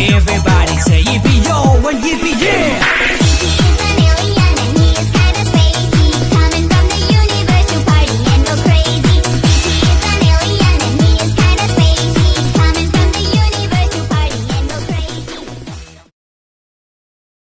Everybody say